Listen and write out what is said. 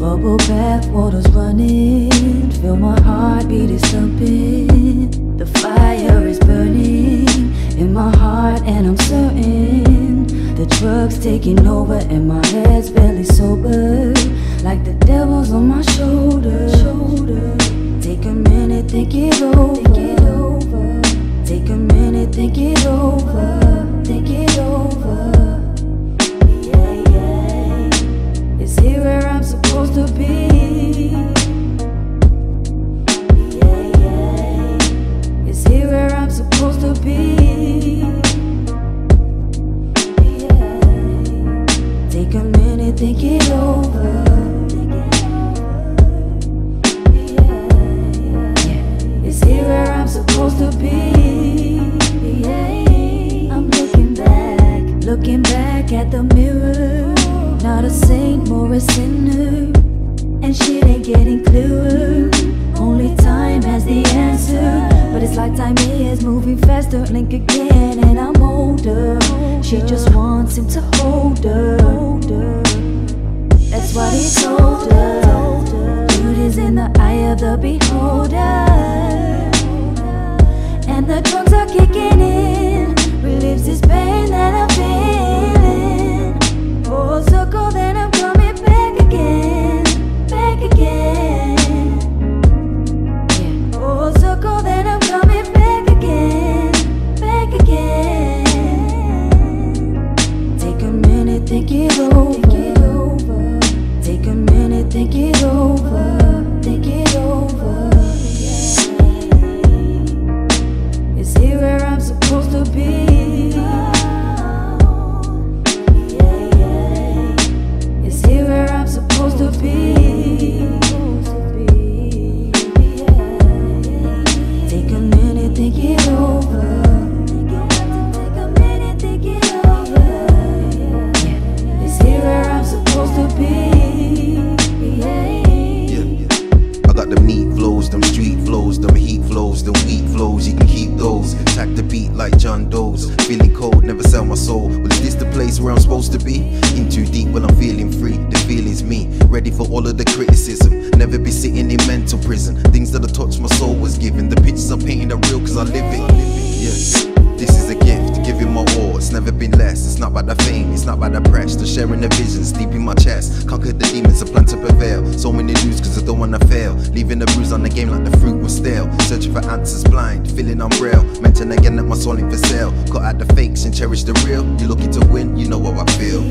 Rainbow bath, waters running. Feel my heartbeat is thumping. The fire is burning in my heart, and I'm certain the drugs taking over, and my head's barely sober. Like the devil's on my shoulder. shoulder. Take a minute, think it over. Think it over. Looking back, looking back at the mirror. Not a saint, more a sinner. And shit ain't getting clearer. Only time has the answer. But it's like time is moving faster. Link again, and I'm older. She just wants him to hold her. The drugs are kicking in. Relieves this pain that I'm feeling. Full circle, then I'm coming back again. Back again. Full circle, then I'm coming back again. Back again. Take a minute, think it over. Take a minute, think it over. Think it over. Them weak flows, you can keep those. Tack the beat like John Doe's. Feeling cold, never sell my soul. Well, is this the place where I'm supposed to be? In too deep when I'm feeling free, the feeling's me. Ready for all of the criticism. Never be sitting in mental prison. Things that I touch my soul was given. The pictures I'm painting are real cause I live it. Yeah. This is a gift, giving my all. It's never been less. It's not about the fame, it's not about the press. The sharing the visions deep in my chest. Conquer the demons, a plan to prevail. So many news cause I don't wanna fail. Leaving a bruise on the game like the fruit was stale. Searching for answers blind, feeling unreal. Mention again that my soul ain't for sale. Cut out the fakes and cherish the real. You looking to win, you know how I feel.